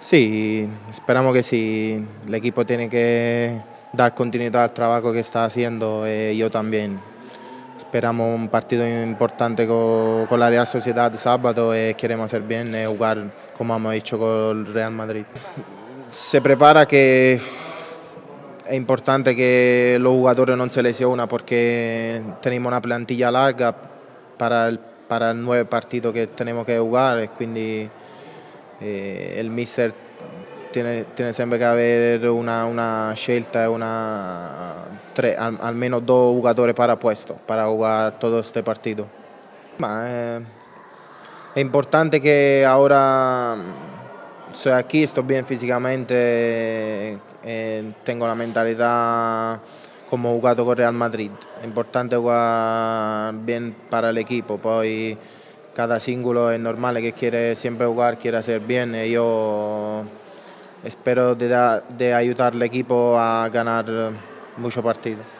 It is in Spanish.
Sí, esperamos que sí. El equipo tiene que dar continuidad al trabajo que está haciendo y yo también. Esperamos un partido importante con, con, la Real Sociedad sábado y queremos hacer bien y jugar como hemos hecho con el Real Madrid. Se prepara que es importante que los jugadores no se lesionen porque tenemos una plantilla larga para el, para el nuevo partido que tenemos que jugar, quindi eh, el mister tiene, tiene, sempre che avere una, una scelta, una, tre, al, almeno dos jugadores para puesto, para jugar todo este partido. Eh, es importante que ahora estoy aquí, estoy bien físicamente, eh, tengo la mentalidad como jugato con Real Madrid. È importante jugar bien para el equipo, poi cada símbolo es normal que quiere siempre jugar, quiere hacer bien y yo espero de, de ayudar al equipo a ganar muchos partidos.